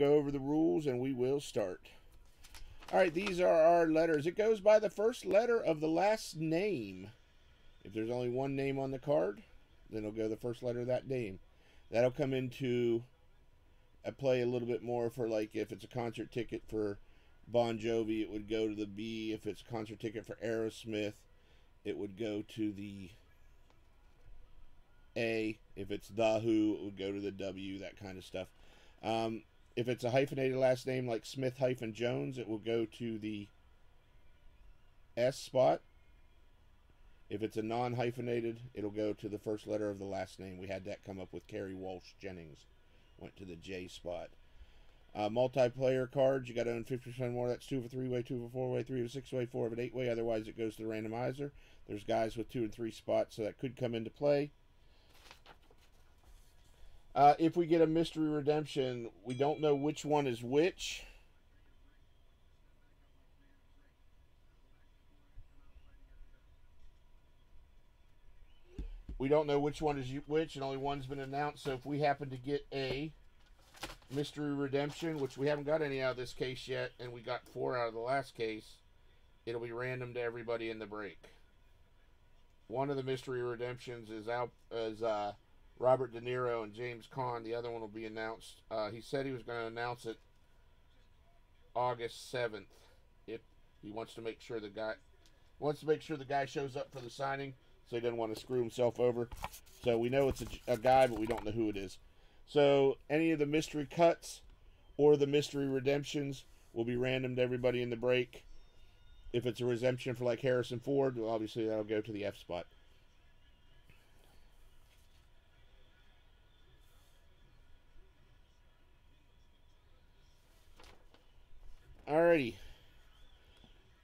go over the rules and we will start. All right, these are our letters. It goes by the first letter of the last name. If there's only one name on the card, then it'll go the first letter of that name. That'll come into a play a little bit more for like if it's a concert ticket for Bon Jovi, it would go to the B. If it's a concert ticket for Aerosmith, it would go to the A. If it's The Who, it would go to the W, that kind of stuff. Um, if it's a hyphenated last name like Smith hyphen Jones, it will go to the S spot. If it's a non hyphenated, it'll go to the first letter of the last name. We had that come up with Kerry Walsh Jennings. Went to the J spot. Uh, multiplayer cards, you got to own 50% more. That's two a three way, two a four way, three a six way, four of an eight way. Otherwise, it goes to the randomizer. There's guys with two and three spots, so that could come into play. Uh, if we get a mystery redemption, we don't know which one is which. We don't know which one is which, and only one's been announced. So if we happen to get a mystery redemption, which we haven't got any out of this case yet, and we got four out of the last case, it'll be random to everybody in the break. One of the mystery redemptions is out as uh, Robert De Niro and James Caan. The other one will be announced. Uh, he said he was going to announce it August seventh. If he wants to make sure the guy wants to make sure the guy shows up for the signing, so he doesn't want to screw himself over. So we know it's a, a guy, but we don't know who it is. So any of the mystery cuts or the mystery redemptions will be random to everybody in the break. If it's a redemption for like Harrison Ford, well, obviously that'll go to the F spot. Alrighty.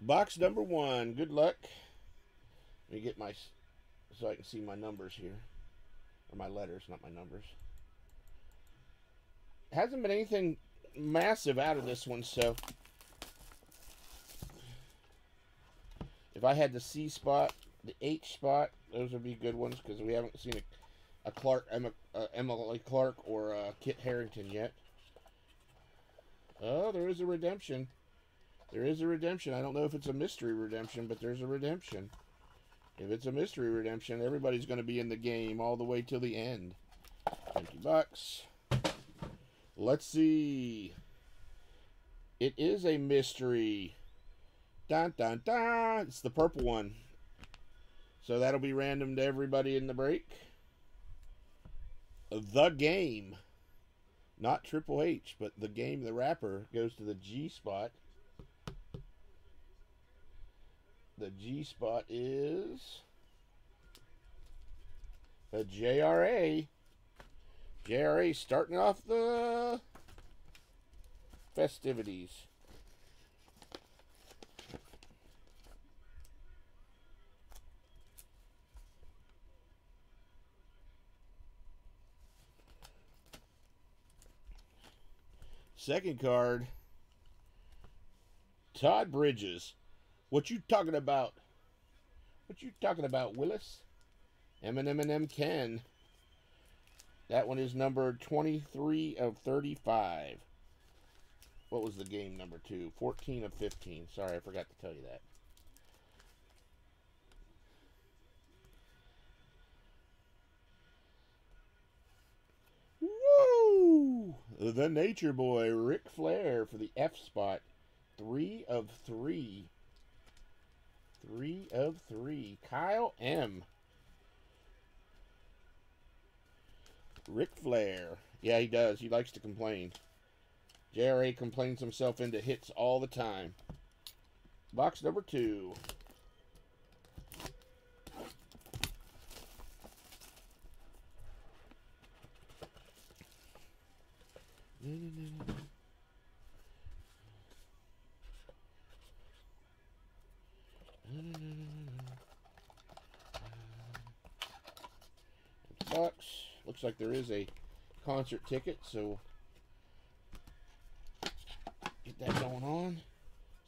Box number one. Good luck. Let me get my so I can see my numbers here. Or my letters, not my numbers. Hasn't been anything massive out of this one, so if I had the C spot, the H spot, those would be good ones because we haven't seen a, a Clarke, Emma, uh, Emily Clarke or uh, Kit Harington yet. Oh, there is a redemption. There is a redemption. I don't know if it's a mystery redemption, but there's a redemption. If it's a mystery redemption, everybody's going to be in the game all the way till the end. 50 bucks. Let's see. It is a mystery. Dun dun dun. It's the purple one. So that'll be random to everybody in the break. The game. Not Triple H, but the game, the rapper, goes to the G spot. The G spot is the JRA. JRA starting off the festivities. Second card, Todd Bridges. What you talking about? What you talking about, Willis? Eminem and M Ken. That one is number 23 of 35. What was the game number two? 14 of 15. Sorry, I forgot to tell you that. Woo! The Nature Boy, Ric Flair for the F spot. Three of three. Three of three. Kyle M. Ric Flair. Yeah, he does. He likes to complain. JRA complains himself into hits all the time. Box number two. Box. Looks like there is a concert ticket, so get that going on.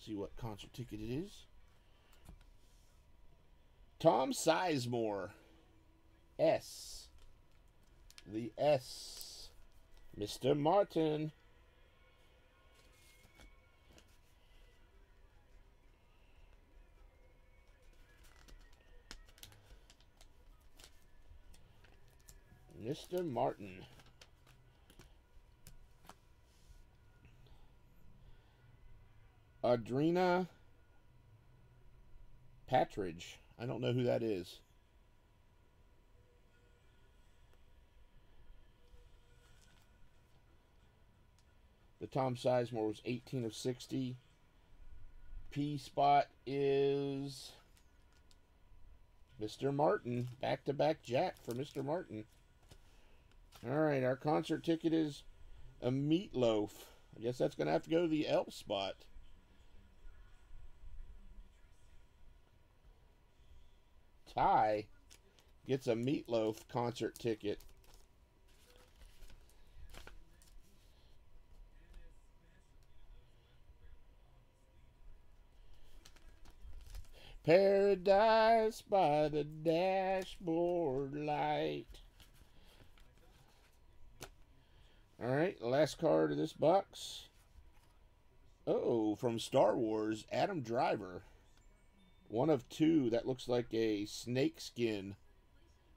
See what concert ticket it is. Tom Sizemore. S. The S. Mr. Martin. Mr. Martin. Adrena Patridge. I don't know who that is. The Tom Sizemore was 18 of 60. P spot is Mr. Martin. Back to back Jack for Mr. Martin. All right, our concert ticket is a Meat Loaf. I guess that's going to have to go to the elf spot. Ty gets a Meat Loaf concert ticket. Paradise by the dashboard light. All right, last card of this box. Oh, from Star Wars, Adam Driver. One of two. That looks like a snake skin.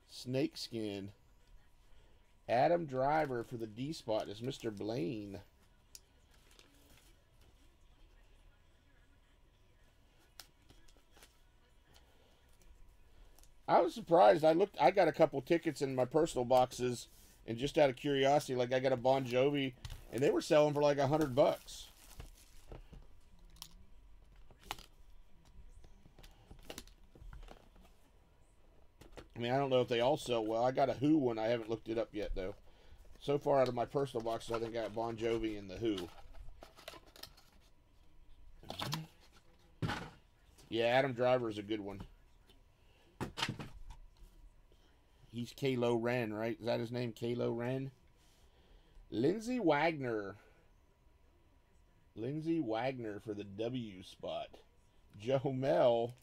Snake skin. Adam Driver for the D spot is Mr. Blaine. I was surprised. I looked. I got a couple tickets in my personal boxes, and just out of curiosity, like I got a Bon Jovi, and they were selling for like a hundred bucks. I mean, I don't know if they all sell well. I got a Who one. I haven't looked it up yet though. So far out of my personal boxes, I think I got Bon Jovi and the Who. Yeah, Adam Driver is a good one. He's Kylo Ren, right? Is that his name? Kylo Ren? Lindsay Wagner. Lindsay Wagner for the W spot. Joe Mel.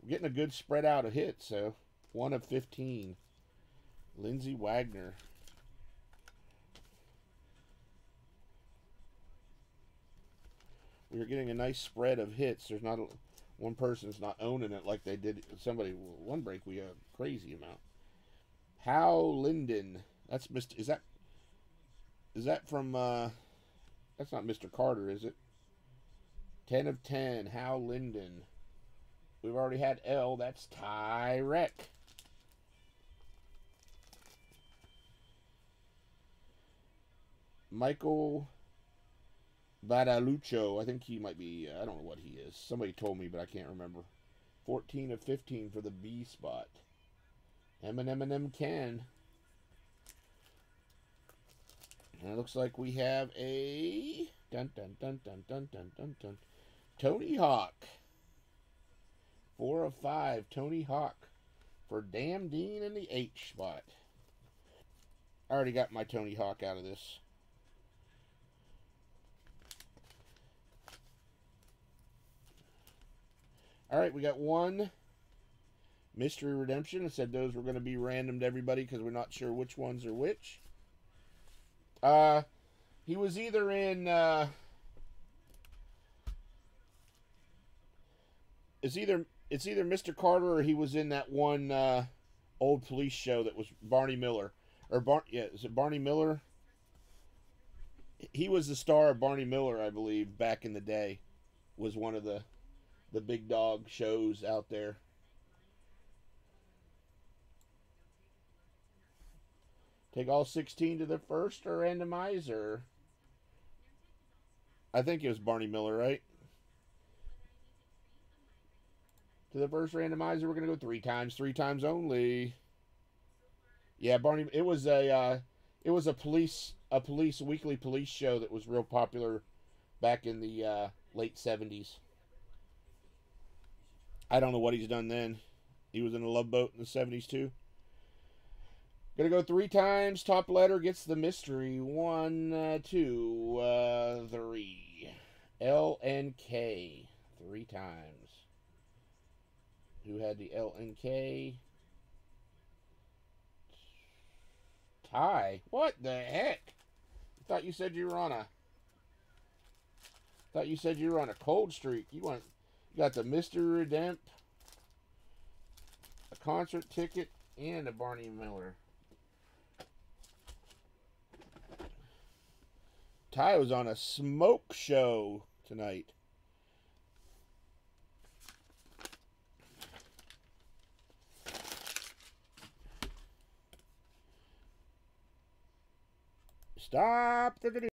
We're getting a good spread out of hits, so one of 15. Lindsay Wagner. We're getting a nice spread of hits. There's not a, one person's not owning it like they did somebody one break we a crazy amount. Hal Linden. That's Mr. Is that is that from? uh That's not Mr. Carter, is it? Ten of ten. Hal Linden. We've already had L. That's Tyrek. Michael Badaluccio. I think he might be. Uh, I don't know what he is. Somebody told me, but I can't remember. 14 of 15 for the B spot. Eminem and M can. And it looks like we have a dun dun dun dun dun dun dun dun Tony Hawk. Four of five, Tony Hawk for Damn Dean in the H spot. I already got my Tony Hawk out of this. All right, we got one Mystery Redemption. I said those were going to be random to everybody because we're not sure which ones are which. Uh, he was either in. Uh, it's either it's either Mr. Carter or he was in that one uh, old police show that was Barney Miller or Bar. Yeah, is it Barney Miller? He was the star of Barney Miller, I believe, back in the day. Was one of the the big dog shows out there. Take all 16 to the first or randomizer. I think it was Barney Miller, right? To the first randomizer, we're going to go three times, three times only. Yeah, Barney, it was a, uh, it was a police, a police, weekly police show that was real popular back in the uh, late 70s. I don't know what he's done then. He was in a love boat in the 70s too. Gonna go three times. Top letter gets the mystery. One, uh, two, uh, three. L and K. Three times. Who had the L and K? Ty. What the heck? I thought you said you were on a. Thought you said you were on a cold streak. You want you got the Mr. Redempt, a concert ticket, and a Barney Miller. Ty was on a smoke show tonight. Stop the video.